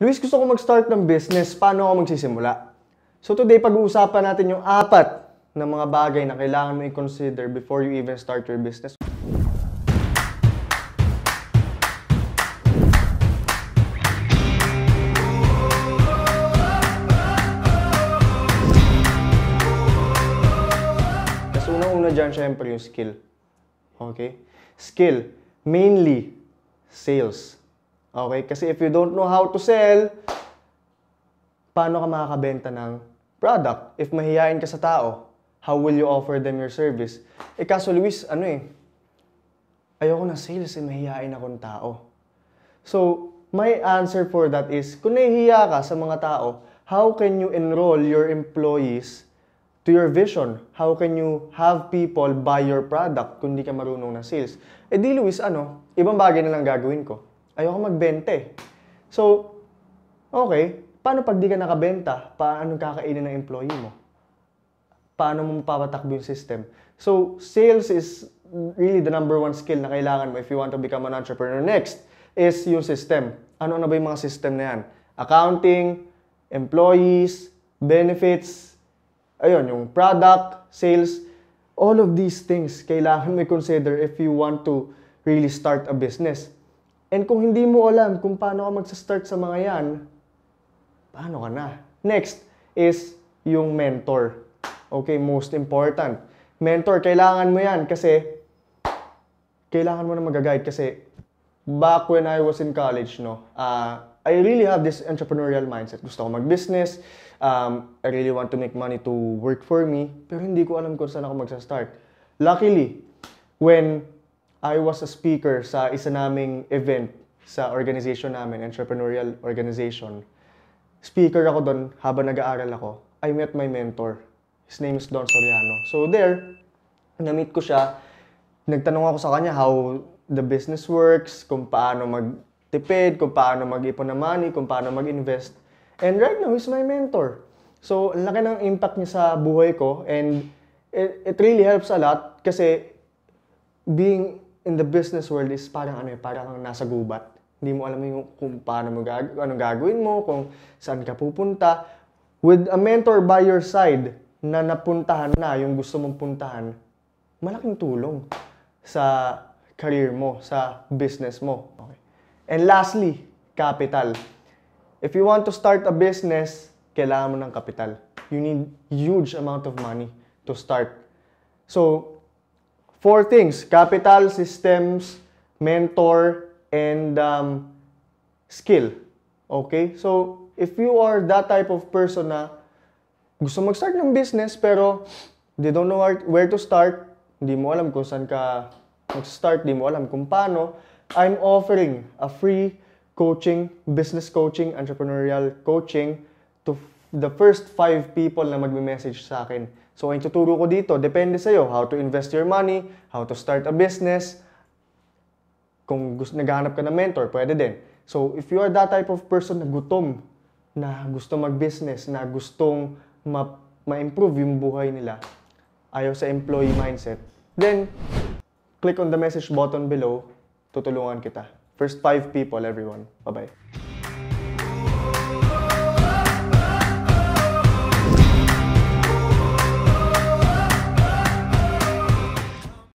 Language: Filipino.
Luis, gusto ko mag-start ng business. Paano ako magsisimula? So today, pag-uusapan natin yung apat na mga bagay na kailangan mo i-consider before you even start your business. Kasi unang-una dyan, syempre, yung skill. Okay? Skill. Mainly, sales. Okay? Kasi if you don't know how to sell, paano ka makakabenta ng product? If mahihain ka sa tao, how will you offer them your service? Eh kaso Luis, ano eh, ayoko na sales eh, mahihain akong tao. So, my answer for that is, kung nahihiya ka sa mga tao, how can you enroll your employees to your vision? How can you have people buy your product kung di ka marunong na sales? Eh di Luis, ano, ibang bagay na lang gagawin ko. Ayoko magbenta eh. So, okay, paano pag di ka nakabenta? Paano kakainin ng employee mo? Paano mo mapapatakbo yung system? So, sales is really the number one skill na kailangan mo if you want to become an entrepreneur. Next is yung system. Ano na ba yung mga system na yan? Accounting, employees, benefits, ayun, yung product, sales, all of these things kailangan mo consider if you want to really start a business. And kung hindi mo alam kung paano ka magsa-start sa mga yan, paano ka na? Next is yung mentor. Okay, most important. Mentor, kailangan mo yan kasi kailangan mo na mag-guide kasi back when I was in college, no, uh, I really have this entrepreneurial mindset. Gusto ko mag-business. Um, I really want to make money to work for me. Pero hindi ko alam kung saan ako magsa-start. Luckily, when I was a speaker sa isa naming event sa organization namin, entrepreneurial organization, speaker ako doon habang nag-aaral ako. I met my mentor. His name is Don Soriano. So there, na-meet ko siya. Nagtanong ako sa kanya how the business works, kung paano magtipid, kung paano mag-ipon ng money, kung paano mag-invest. And right now, he's my mentor. So, ang laki ng impact niya sa buhay ko and it, it really helps a lot kasi being in the business world is parang ano eh, parang nasa gubat. Hindi mo alam yung kung paano mo gag anong gagawin mo, kung saan ka pupunta. With a mentor by your side na napuntahan na yung gusto mong puntahan, malaking tulong sa career mo, sa business mo. Okay. And lastly, capital. If you want to start a business, kailangan mo ng capital. You need huge amount of money to start. So, four things. Capital, systems, mentor, and um, skill. Okay? So, if you are that type of person na gusto mag-start ng business pero they don't know where to start, hindi mo alam kung saan ka mag-start, hindi mo alam kung paano, I'm offering a free coaching, business coaching, entrepreneurial coaching to the first five people na magme-message sa akin. So, ang tuturo ko dito, depende sa'yo, how to invest your money, how to start a business. Kung gusto, naghahanap ka ng mentor, pwede din. So, if you are that type of person na gutom, na gusto mag-business, na gustong ma- ma-improve yung buhay nila, ayaw sa employee mindset, then, click on the message button below, tutulungan kita. First five people, everyone. Bye-bye.